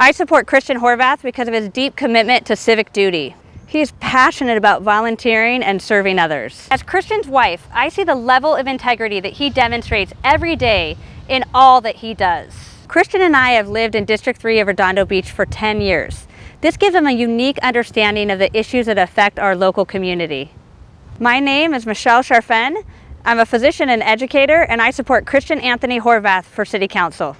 I support Christian Horvath because of his deep commitment to civic duty. He is passionate about volunteering and serving others. As Christian's wife, I see the level of integrity that he demonstrates every day in all that he does. Christian and I have lived in District 3 of Redondo Beach for 10 years. This gives him a unique understanding of the issues that affect our local community. My name is Michelle Charfen. I'm a physician and educator, and I support Christian Anthony Horvath for City Council.